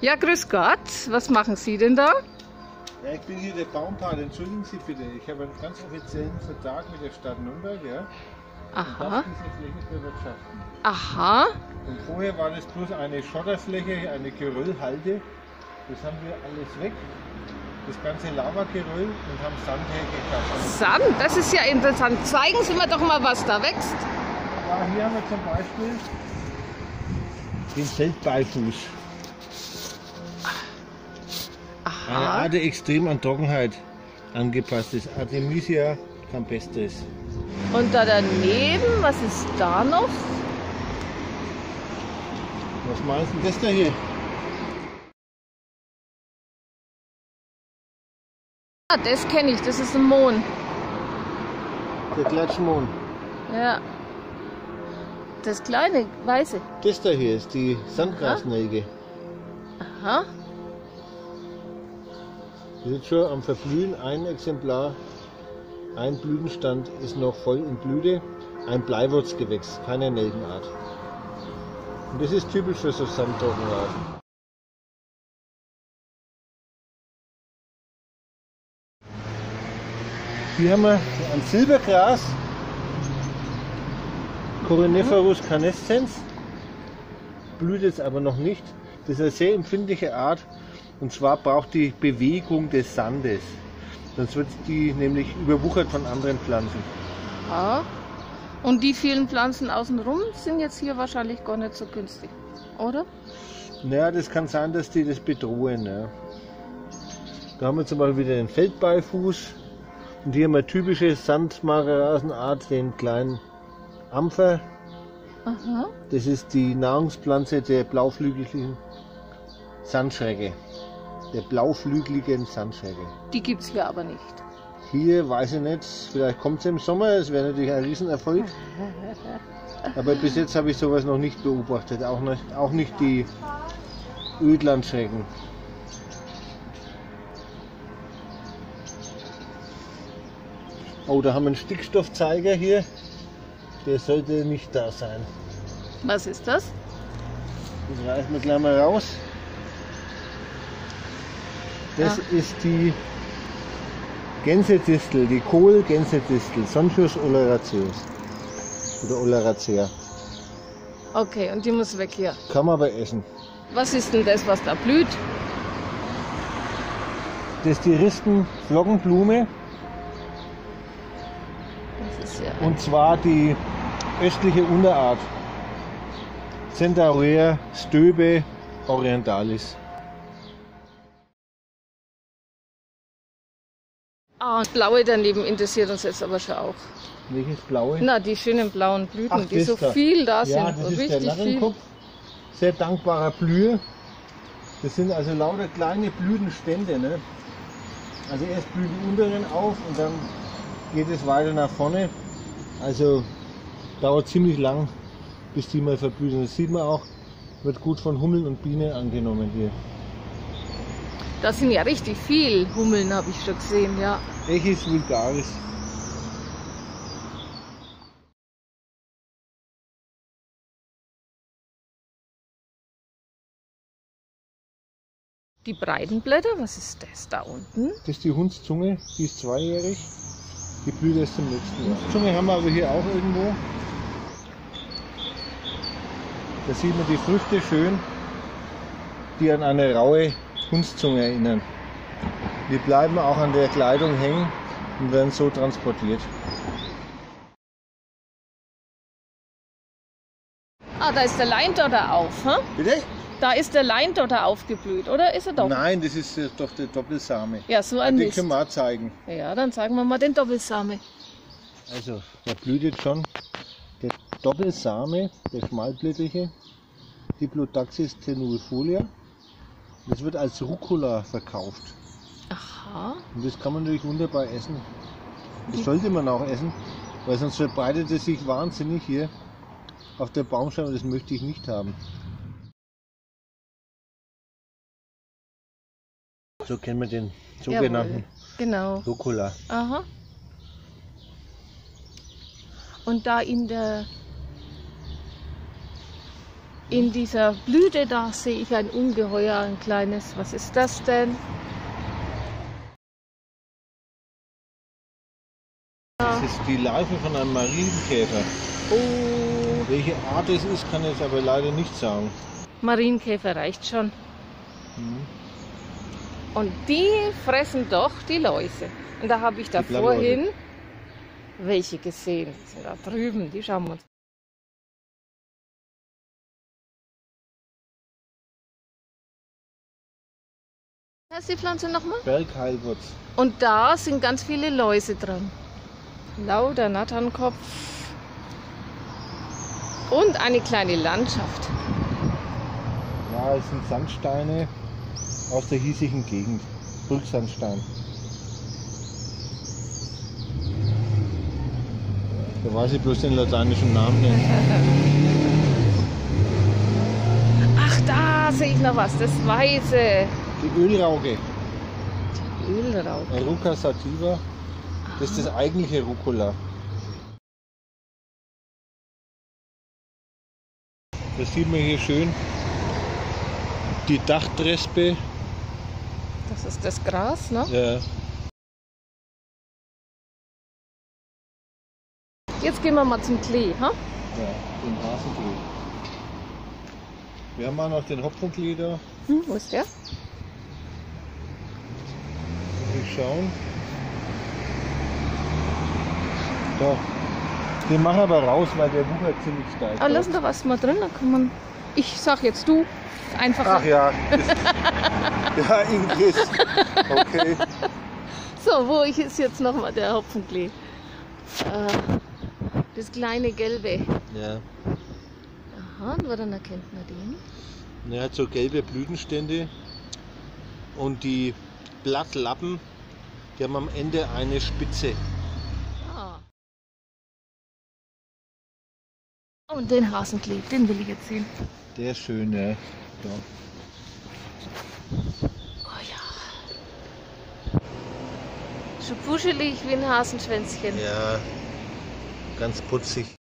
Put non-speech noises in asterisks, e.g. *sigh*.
Ja, grüß Gott. Was machen Sie denn da? Ja, ich bin hier der Baumpart. Entschuldigen Sie bitte. Ich habe einen ganz offiziellen Vertrag mit der Stadt Nürnberg, ja. Und Aha. diese. Aha. Und vorher war das bloß eine Schotterfläche, eine Geröllhalde. Das haben wir alles weg. Das ganze Lavageröll und haben Sand hergebracht. Sand, das ist ja interessant. Zeigen Sie mir doch mal, was da wächst. Ja, hier haben wir zum Beispiel den Feldbeifuß. Eine Aha. Art, die extrem an Trockenheit angepasst ist. Artemisia campestris. Und da daneben, was ist da noch? Was meinst du das da hier? Ah, das kenne ich, das ist ein Mohn. Der Klatschmohn. Ja. Das kleine, weiße. Das da hier ist die Sandgrasnelke. Aha. Die sind schon am Verblühen. Ein Exemplar, ein Blütenstand ist noch voll in Blüte. Ein Bleiwurzgewächs, keine Nelkenart. Und das ist typisch für so Sandtrockenart. Hier haben wir ein Silbergras, Coroniferus canescens. Blüht jetzt aber noch nicht. Das ist eine sehr empfindliche Art. Und zwar braucht die Bewegung des Sandes. Sonst wird die nämlich überwuchert von anderen Pflanzen. Ja. Und die vielen Pflanzen außenrum sind jetzt hier wahrscheinlich gar nicht so günstig, oder? Naja, das kann sein, dass die das bedrohen. Ja. Da haben wir zum Beispiel wieder den Feldbeifuß. Und hier haben wir typische Sandmarasenart, den kleinen Ampfer. Aha. Das ist die Nahrungspflanze der blauflügeligen Sandschrecke. Der blauflügeligen Sandschrecke. Die gibt es hier aber nicht. Hier weiß ich nicht, vielleicht kommt es im Sommer, es wäre natürlich ein Riesenerfolg. *laughs* Aber bis jetzt habe ich sowas noch nicht beobachtet, auch nicht, auch nicht die Ödlandschrecken. Oh, da haben wir einen Stickstoffzeiger hier. Der sollte nicht da sein. Was ist das? Das reißen wir gleich mal raus. Das Ah. ist die Gänsedistel, die Kohl-Gänsedistel, Sonchus oleraceus. Oder oleracea. Okay, und die muss weg hier. Kann man aber essen. Was ist denn das, was da blüht? Das ist die Rispen-Flockenblume Das ist ja und zwar die östliche Unterart. Centaurea stöbe orientalis. Ah, blaue daneben interessiert uns jetzt aber schon auch. Welches blaue? Na, die schönen blauen Blüten, Ach, die so da. viel da sind. Ja, das ist der Richtig viel. Larrenkopf. Sehr dankbarer Blühe. Das sind also lauter kleine Blütenstände. Ne? Also erst blühen die unteren auf und dann geht es weiter nach vorne. Also dauert ziemlich lang, bis die mal verblühen. Das sieht man auch, wird gut von Hummeln und Bienen angenommen hier. Da sind ja richtig viel Hummeln, habe ich schon gesehen, ja. Echis vulgaris. Die breiten Blätter, was ist das da unten? Das ist die Hundszunge, die ist zweijährig. Die blüht erst im nächsten Jahr. Hundzunge haben wir aber hier auch irgendwo. Da sieht man die Früchte schön, die an eine raue Hundszunge erinnern. Die bleiben auch an der Kleidung hängen und werden so transportiert. Ah, da ist der Leindotter auf, hä? Bitte? Da ist der Leindotter aufgeblüht, oder ist er doch? Nein, das ist äh, doch der Doppelsame. Ja, so ein Den Mist. können wir auch zeigen. Ja, dann zeigen wir mal den Doppelsame. Also, da blüht jetzt schon der Doppelsame, der schmalblättrige, Diplotaxis tenuifolia. Das wird als Rucola verkauft. Aha. Und das kann man natürlich wunderbar essen. Das sollte man auch essen, weil sonst verbreitet es sich wahnsinnig hier auf der Baumscheibe das möchte ich nicht haben. So kennen wir den sogenannten Genau. Rucola. Aha. Und da in der In dieser Blüte da sehe ich ein Ungeheuer, ein kleines. Was ist das denn? Das ist die Larve von einem Marienkäfer. Oh, Welche Art es ist, kann ich jetzt aber leider nicht sagen. Marienkäfer reicht schon. Mhm. Und die fressen doch die Läuse. Und da habe ich da vorhin welche gesehen. Die sind da drüben, die schauen wir uns. Was ist die Pflanze nochmal? Bergheilwurz. Und da sind ganz viele Läuse dran. Lauter Natternkopf. Und eine kleine Landschaft. Ja, es sind Sandsteine aus der hiesigen Gegend. Brücksandstein. Da weiß ich bloß den lateinischen Namen nicht. Ach, da sehe ich noch was, das Weiße. Die Ölrauke, Ölrauch. Ruca sativa, das ist das eigentliche Rucola. Das sieht man hier schön. Die Dachtrespe, Das ist das Gras, ne? ja, Jetzt gehen wir mal zum Klee, ha? ja, den Hasenklee. Wir haben auch noch den Hopfenklee da. Hm, wo ist der? Schauen. Da. Den machen wir raus, weil der wuchert ziemlich steil. Aber lassen da was mal drin, da kann man. Ich sag jetzt du. Einfach Ach ja. *laughs* Ja, Ingrid. Okay. so. Wo ich ist jetzt nochmal der Hopfenklee? Äh, das kleine gelbe. Ja. Aha, und woran erkennt man den? Er hat so gelbe Blütenstände und die Blattlappen, die haben am Ende eine Spitze. Ah. Und den Hasenklee, den will ich jetzt sehen. Der ist schön, ja. ja. Oh ja. So puschelig wie ein Hasenschwänzchen. Ja, ganz putzig.